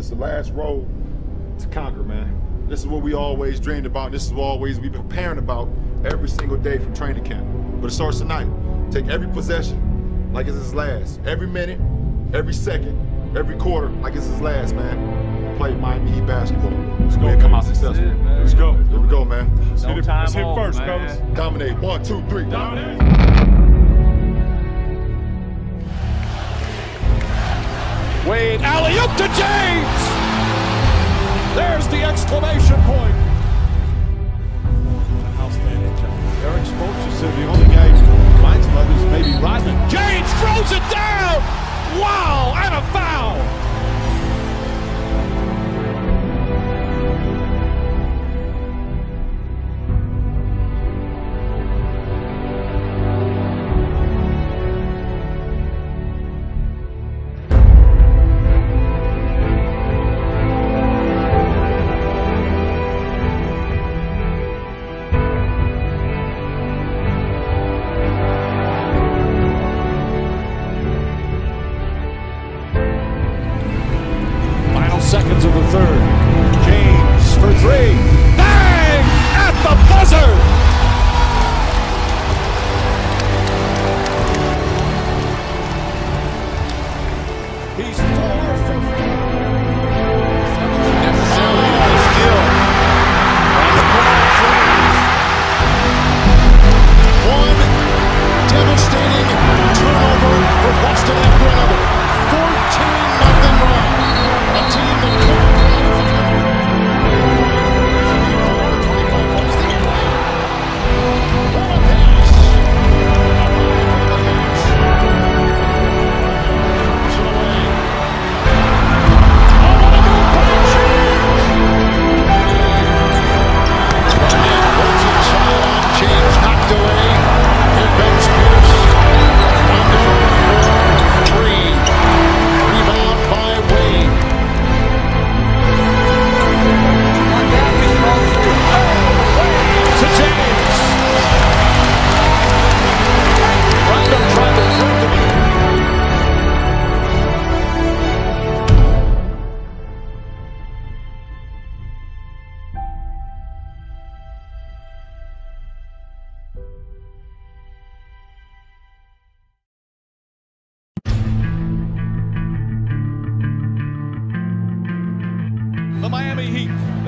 This is the last road to conquer, man. This is what we always dreamed about. This is what always we've been preparing about every single day from training camp. But it starts tonight. Take every possession like it's his last. Every minute, every second, every quarter like it's his last, man. Play Miami Heat basketball. Let's go, come out successful. That's it, man. Let's go. Here we go, man. Let's No hit it, time let's hit it first, man. fellas. Dominate. One, two, three. Dominate. Wade, alley up to James. There's the exclamation point. Outstanding job. Erik Spoelstra said the only guy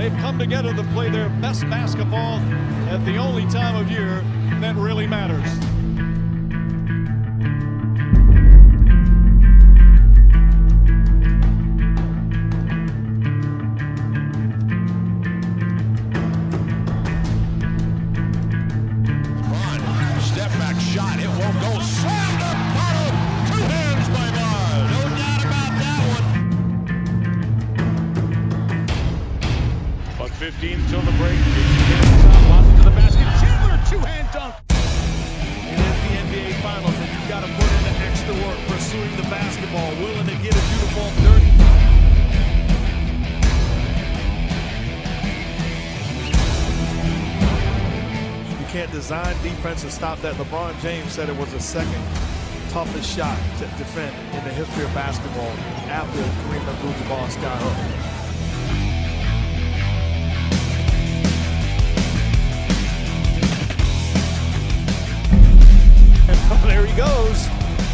They've come together to play their best basketball at the only time of year that really matters. You defense to stop that. LeBron James said it was the second toughest shot to defend in the history of basketball after Kareem Abdul-Jabbar. And oh, there he goes.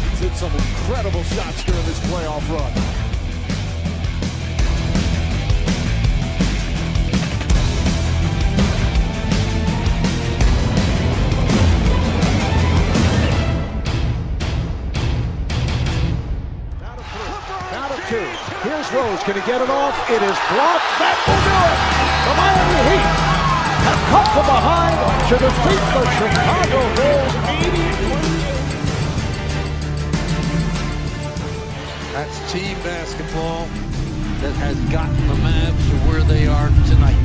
He's hit some incredible shots during this playoff run. Two. Here's Rose. Can he get it off? It is blocked. That will do it. The Miami Heat have come from behind to defeat the Chicago Bulls 80 That's team basketball that has gotten the Mavs to where they are tonight.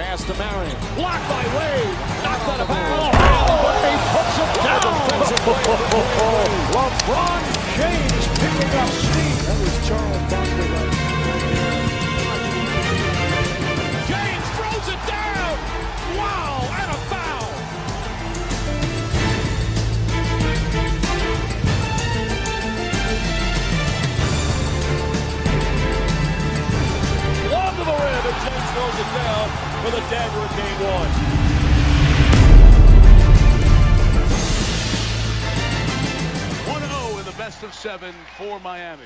Pass to Marion. Blocked by Wade. Knocked out of bounds throws the. LeBron James picking up steam. That was Charles Barkley. James throws it down. Wow, and a foul. The James throws it down dagger game one. Seven for Miami.